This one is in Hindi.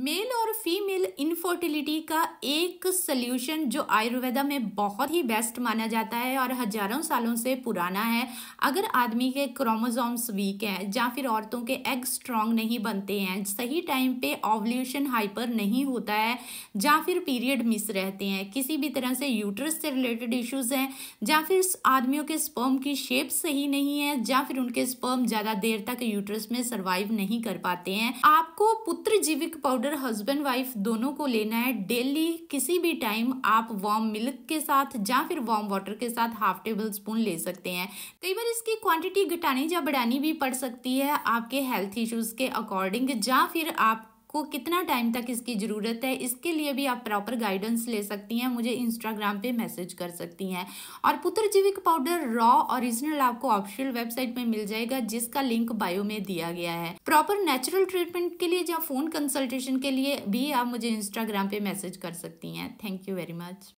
मेल और फीमेल इनफर्टिलिटी का एक सल्यूशन जो आयुर्वेदा में बहुत ही बेस्ट माना जाता है और हज़ारों सालों से पुराना है, अगर आदमी के क्रोमोसोम्स वीक हैं या फिर औरतों के एग स्ट्रॉन्ग नहीं बनते हैं, सही टाइम पे ओवल्यूशन हाइपर नहीं होता है या फिर पीरियड मिस रहते हैं, किसी भी तरह से यूट्रस से रिलेटेड इश्यूज़ हैं, या फिर आदमियों के स्पर्म की शेप सही नहीं है, या फिर उनके स्पर्म ज़्यादा देर तक यूट्रस में सर्वाइव नहीं कर पाते हैं आपको पुत्र जीविक पाउडर हस्बैंड वाइफ दोनों को लेना है डेली, किसी भी टाइम आप वार्म मिल्क के साथ या फिर वार्म वाटर के साथ हाफ़ टेबल स्पून ले सकते हैं। कई बार इसकी क्वांटिटी घटानी या बढ़ानी भी पड़ सकती है आपके हेल्थ इश्यूज़ के अकॉर्डिंग या फिर आप को कितना टाइम तक इसकी ज़रूरत है, इसके लिए भी आप प्रॉपर गाइडेंस ले सकती हैं, मुझे इंस्टाग्राम पे मैसेज कर सकती हैं। और पुत्र जीविक पाउडर रॉ ओरिजिनल आपको ऑफिशियल वेबसाइट में मिल जाएगा, जिसका लिंक बायो में दिया गया है। प्रॉपर नेचुरल ट्रीटमेंट के लिए, या फ़ोन कंसल्टेशन के लिए भी आप मुझे इंस्टाग्राम पे मैसेज कर सकती हैं। Thank you very much